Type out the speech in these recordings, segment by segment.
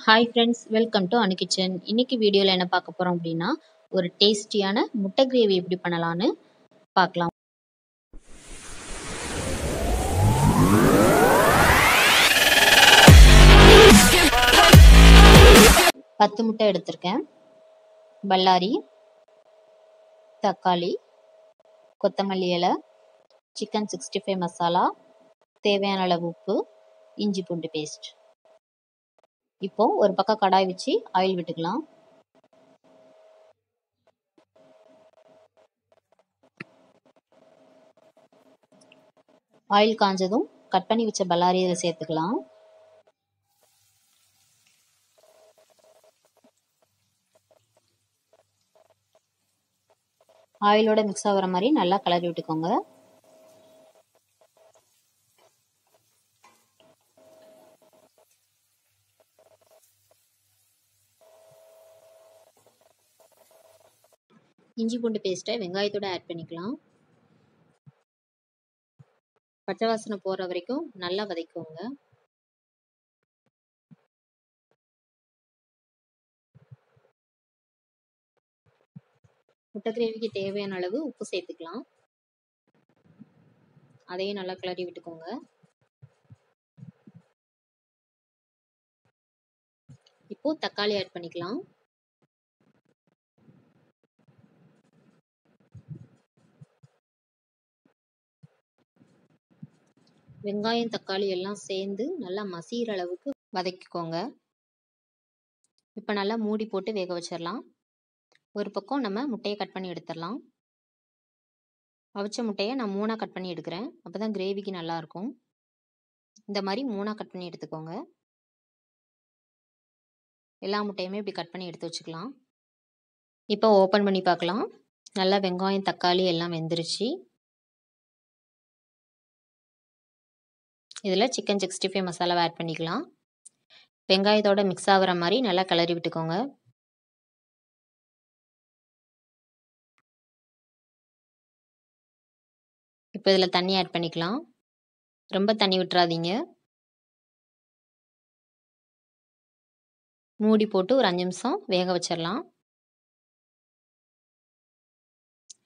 Hi friends welcome to Anu kitchen இன்னைக்கு வீடியோவில் என்ன பார்க்க போகிறோம் அப்படின்னா ஒரு டேஸ்டியான முட்டை கிரேவி எப்படி பண்ணலான்னு பார்க்கலாம். பத்து முட்டை எடுத்திருக்கேன். பல்லாரி தக்காளி கொத்தமல்லி இலை சிக்கன் சிக்ஸ்டி ஃபைவ் மசாலா தேவையான அளவு உப்பு இஞ்சி பூண்டு பேஸ்ட் இப்போ ஒரு பக்கம் கடாய் வச்சு ஆயில் விட்டுக்கலாம். ஆயில் காஞ்சதும் கட் பண்ணி வச்ச பல்லாரி இதில் சேர்த்துக்கலாம். ஆயிலோட மிக்ஸ் ஆகிற மாதிரி நல்லா கலரி விட்டுக்கோங்க. இஞ்சி பூண்டு பேஸ்ட்டை வெங்காயத்தோட ஆட் பண்ணிக்கலாம். பச்சை வாசனை போகிற வரைக்கும் நல்லா வதக்குவோங்க. முட்டை கிரேவிக்கு தேவையான அளவு உப்பு சேர்த்துக்கலாம். அதையும் நல்லா கிளறி விட்டுக்கோங்க. இப்போ தக்காளி ஆட் பண்ணிக்கலாம். வெங்காயம் தக்காளி எல்லாம் சேர்ந்து நல்லா மசிகிற அளவுக்கு வதக்கிக்கோங்க. இப்போ நல்லா மூடி போட்டு வேக வச்சிடலாம். ஒரு பக்கம் நம்ம முட்டையை கட் பண்ணி எடுத்துடலாம். அவிச்ச முட்டையை நான் மூணாக கட் பண்ணி எடுக்கிறேன். அப்போ தான் கிரேவிக்கு நல்லாயிருக்கும் இந்த மாதிரி மூணாக கட் பண்ணி எடுத்துக்கோங்க. எல்லா முட்டையுமே இப்படி கட் பண்ணி எடுத்து வச்சுக்கலாம். இப்போ ஓப்பன் பண்ணி பார்க்கலாம். நல்லா வெங்காயம் தக்காளி எல்லாம் வெந்துருச்சு. இதில் சிக்கன் சிக்ஸ்டி ஃபைவ் மசாலாவை ஆட் பண்ணிக்கலாம். வெங்காயத்தோட மிக்ஸ் ஆகிற மாதிரி நல்லா கிளறி விட்டுக்கோங்க. இப்போ இதில் தண்ணி ஆட் பண்ணிக்கலாம். ரொம்ப தண்ணி விட்டுறாதீங்க. மூடி போட்டு ஒரு அஞ்சு நிமிஷம் வேக வச்சிடலாம்.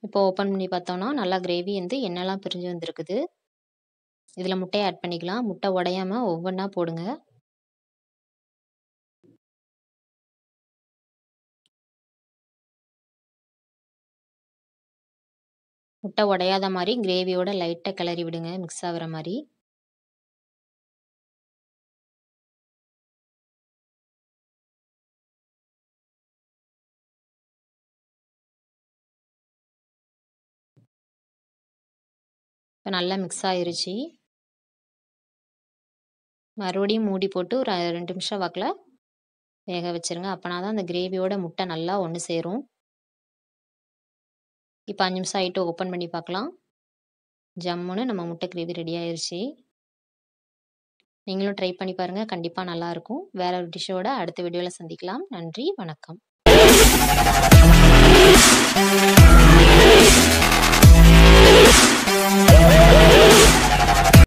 இப்போ ஓப்பன் பண்ணி பார்த்தோன்னா நல்லா கிரேவி வந்து எண்ணெய்லாம் பிரிஞ்சு வந்திருக்குது. இதில் முட்டையை ஆட் பண்ணிக்கலாம். முட்டை உடையாம ஒவ்வொன்றா போடுங்க. முட்டை உடையாத மாதிரி கிரேவியோட லைட்டாக கிளறி விடுங்க. மிக்ஸ் ஆகிற மாதிரி. இப்போ நல்லா மிக்ஸ் ஆயிருச்சு. மறுபடியும் மூடி போட்டு ஒரு ரெண்டு நிமிஷம் வாக்கில் வேக வச்சுருங்க. அப்போனா தான் அந்த கிரேவியோட முட்டை நல்லா ஒன்று சேரும். இப்போ அஞ்சு நிமிஷம் ஆகிட்டு ஓப்பன் பண்ணி பார்க்கலாம் ஜம்முன்னு நம்ம முட்டை கிரேவி ரெடி ஆயிடுச்சு நீங்களும் ட்ரை பண்ணி பாருங்கள் கண்டிப்பாக நல்லாயிருக்கும் வேற ஒரு டிஷ்ஷோட அடுத்த வீடியோவில் சந்திக்கலாம். நன்றி. வணக்கம்.